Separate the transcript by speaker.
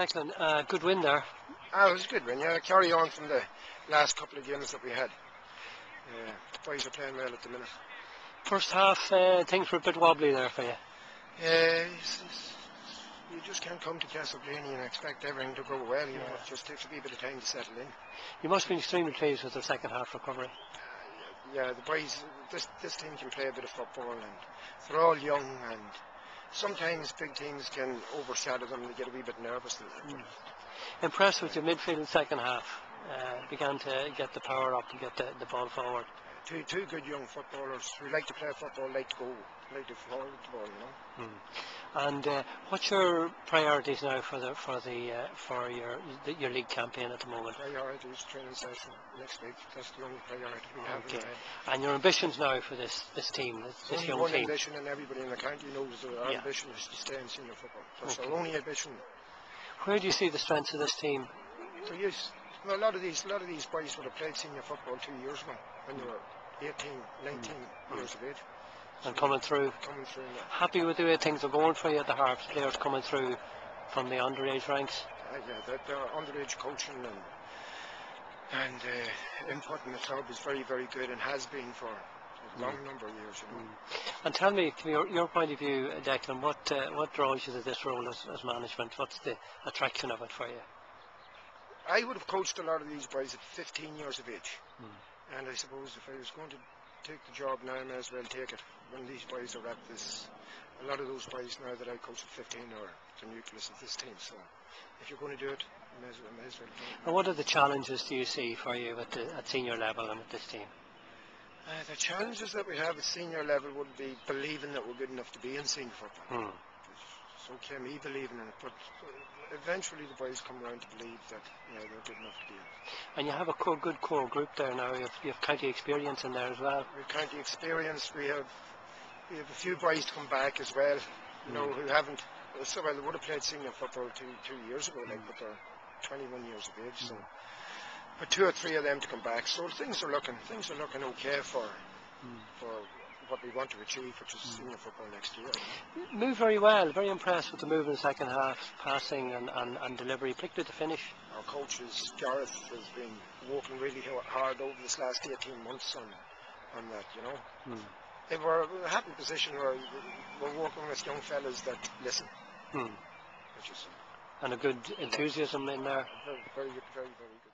Speaker 1: Declan, uh, good win there.
Speaker 2: Ah, it was a good win, yeah. Carry on from the last couple of games that we had. Uh, the boys are playing well at the minute.
Speaker 1: First half, uh, things were a bit wobbly there for you.
Speaker 2: Uh, it's, it's, you just can't come to Castleblayney and expect everything to go well. You know, it just takes a wee bit of time to settle in.
Speaker 1: You must been extremely pleased with the second half recovery.
Speaker 2: Yeah, the boys, this this team can play a bit of football, and they're all young, and sometimes big teams can overshadow them. They get a wee bit nervous. And,
Speaker 1: Impressed with your midfield in second half. Uh, began to get the power up and get the, the ball forward.
Speaker 2: two two good young footballers who like to play football, like to go, like to forward the ball. You know.
Speaker 1: And uh, what's your priorities now for the for the uh, for your the, your league campaign at the moment?
Speaker 2: Priorities training session next week. That's the only priority we have.
Speaker 1: Okay.
Speaker 2: in our head.
Speaker 1: And your ambitions now for this this team, this, this
Speaker 2: Only
Speaker 1: young
Speaker 2: one
Speaker 1: team.
Speaker 2: ambition, and everybody in the county knows that our
Speaker 1: Yeah.
Speaker 2: ambition is to stay in senior football. That's
Speaker 1: Okay.
Speaker 2: our only ambition.
Speaker 1: Where do you see the strengths of this team?
Speaker 2: So yes, well, a lot of these, a lot of these boys would have played senior football two years ago when they were 18, 19 years of age,
Speaker 1: and coming through?
Speaker 2: coming through. now.
Speaker 1: Happy with the way things are going for you at the Harps? Players coming through from the underage ranks.
Speaker 2: Uh, yeah, they're, they're underage coaching and and uh, input in the club is very, very good and has been for a long number of years. You know.
Speaker 1: And tell me, from your, your point of view, Declan, what uh, what draws you to this role as, as management? What's the attraction of it for you?
Speaker 2: I would have coached a lot of these boys at 15 years of age. And I suppose if I was going to take the job now, I may as well take it when these boys are at this. A lot of those boys now that I coached at 15 are the nucleus of this team. So if you're going to do it, may as well, may as well do it.
Speaker 1: And what are the challenges do you see for you at, the, at senior level and with this team?
Speaker 2: Uh, the challenges that we have at senior level would be believing that we're good enough to be in senior football.
Speaker 1: Hmm.
Speaker 2: Okay me believing in it, but eventually the boys come around to believe that you know, they're good enough to be in.
Speaker 1: And you have a core, good core group there now. You have, you have county experience in there as well.
Speaker 2: We've county experience. We have we have a few boys to come back as well. You know, who haven't. So well, they would have played senior football two two years ago, like, but they're 21 years of age. So, but two or three of them to come back. So things are looking things are looking okay for hmm. for what we want to achieve, which is senior football next year.
Speaker 1: Move very well. Very impressed with the move in the second half, passing and, and, and delivery, particularly the finish.
Speaker 2: Our coaches, Gareth, has been working really hard over this last 18 months on on that. You know.
Speaker 1: Hmm.
Speaker 2: They were in a happy position where we're working with young fellas that listen,
Speaker 1: Hmm.
Speaker 2: which is
Speaker 1: And a good enthusiasm in there.
Speaker 2: very, very, very, very good.